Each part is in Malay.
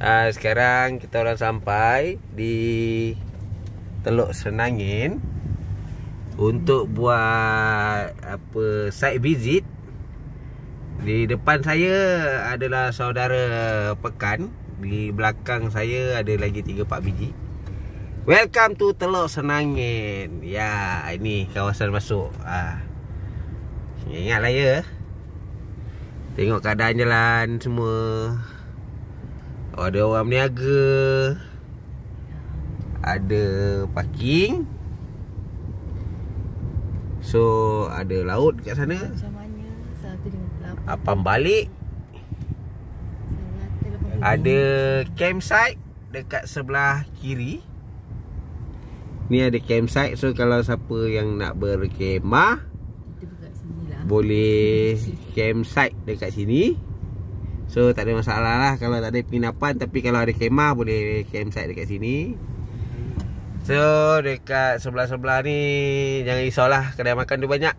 uh, Sekarang kita orang sampai Di Teluk Senangin Untuk buat Apa Site visit. Di depan saya Adalah saudara Pekan. Di belakang saya Ada lagi 3-4 biji. Welcome to Teluk Senangin. Ya Ini kawasan masuk. Uh, Ingatlah ya. Tengok keadaan jalan semua oh, Ada orang berniaga Ada parking So ada laut kat sana Macam mana? 158. Apam balik Ada campsite Dekat sebelah kiri Ni ada campsite So kalau siapa yang nak berkemah Kita dekat sini lah. boleh campsite dekat sini. So tak ada masalah lah kalau tak ada penginapan tapi kalau ada kemah boleh campsite dekat sini. So dekat sebelah-sebelah ni jangan risaulah kedai makan tu banyak.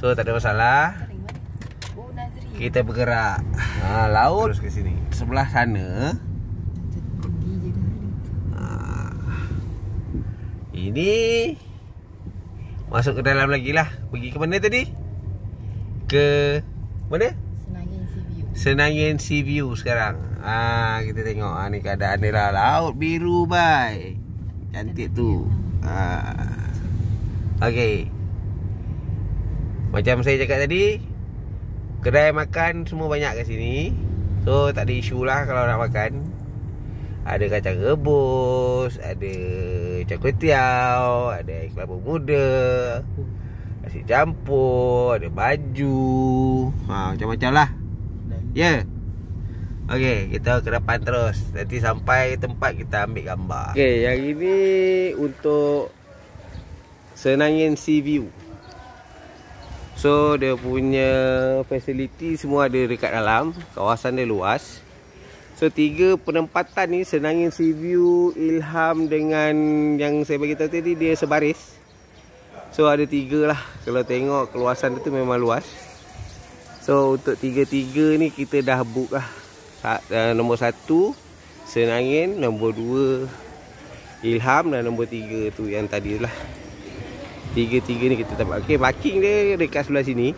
So tak ada masalah. Kita bergerak. Ha, laut terus ke sini. Sebelah sana ha, ini masuk ke dalam lagi lah. Pergi ke mana tadi? Ke mana? Senangin sea view. Sekarang. Ah kita tengok ah ni keadaan dia lah. Laut biru bai. Cantik tu. Ah. Okey. Macam saya cakap tadi, kedai makan semua banyak kat sini. So tak ada isu lah kalau nak makan. Ada kacang rebus, ada cakwetiau, ada air kelapa muda, nasi campur, ada baju. Ha, macam-macam lah. Ya. Yeah. Okey, kita ke depan terus. Nanti sampai tempat kita ambil gambar. Okey, yang ini untuk Senangin Sea View. So dia punya facility semua ada dekat dalam. Kawasan dia luas. So tiga penempatan ni Senangin Sea View, Ilham dengan yang saya bagi tahu tadi dia sebaris. So ada tiga lah. Kalau tengok keluasan dia tu memang luas. So untuk tiga-tiga ni kita dah book lah. Uh, Nombor satu Senangin. Nombor dua Ilham. Dan nombor tiga tu yang tadi lah. Tiga-tiga ni kita dapat. Okay parking dia dekat sebelah sini.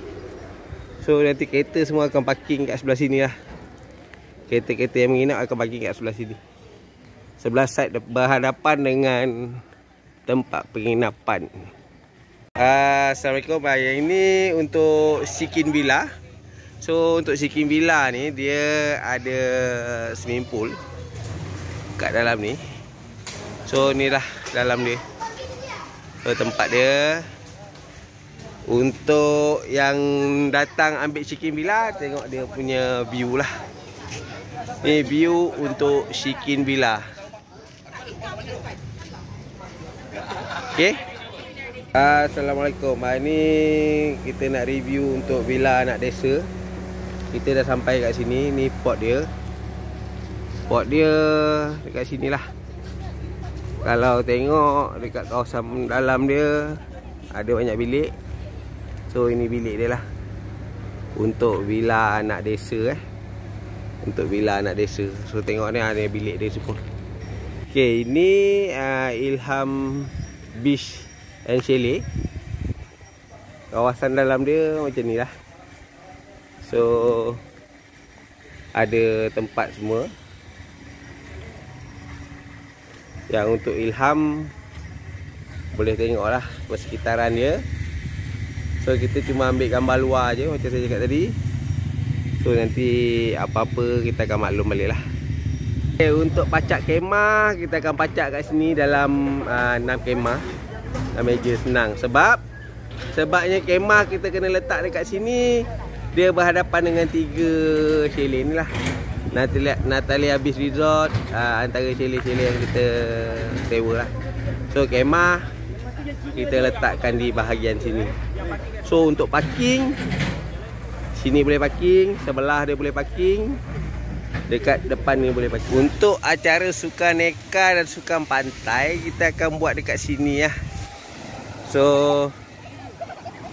So nanti kereta semua akan parking kat sebelah sini lah. Kereta-kereta yang menginap akan parking kat sebelah sini. Sebelah side berhadapan dengan Tempat penginapan. Uh, Assalamualaikum. Yang ini untuk Sikin Villa So untuk Sikin Villa ni dia ada swimming pool kat dalam ni. So ni lah dalam dia. So tempat dia untuk yang datang ambil Sikin Villa tengok dia punya view lah. Ni view untuk Sikin Villa. Okay. Assalamualaikum. Hari ni kita nak review untuk villa anak desa. Kita dah sampai kat sini. Ni port dia. Port dia dekat sini lah. Kalau tengok dekat kawasan dalam dia ada banyak bilik. So ini bilik dia lah. Untuk villa anak desa eh. Untuk villa anak desa. So tengok ni ada bilik dia semua. Okay, ini uh, Ilham Beach and Chalet. Kawasan dalam dia macam ni lah. So ada tempat semua. Yang untuk Ilham boleh tengok lah persekitaran dia. So kita cuma ambil gambar luar je macam saya cakap tadi. So nanti apa-apa kita akan maklum balik lah. Okay, untuk pacak kemah kita akan pacak kat sini dalam uh, 6 kemah. Dalam meja senang sebab sebabnya kemah kita kena letak dekat sini dia berhadapan dengan tiga chalet ni lah. Natalia, Natalia Beach Resort uh, antara chalet-chalet yang kita sewa lah. So kemah kita letakkan di bahagian sini. So untuk parking sini boleh parking, sebelah dia boleh parking. Dekat depan ni boleh parking. Untuk acara sukan neka dan sukan pantai kita akan buat dekat sini ya. So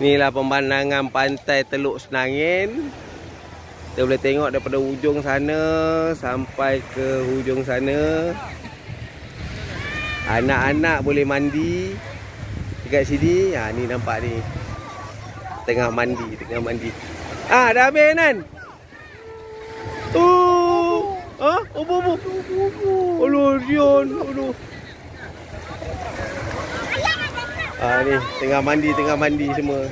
inilah pemandangan pantai Teluk Senangin. Kita boleh tengok daripada hujung sana sampai ke hujung sana. Anak-anak boleh mandi dekat sini. Ha ni nampak ni. Tengah mandi, tengah mandi. Ah, dah habis kan? Oh. Ha? Apa apa? Aduh, Dion. Aduh. Ah ni tengah mandi, tengah mandi semua.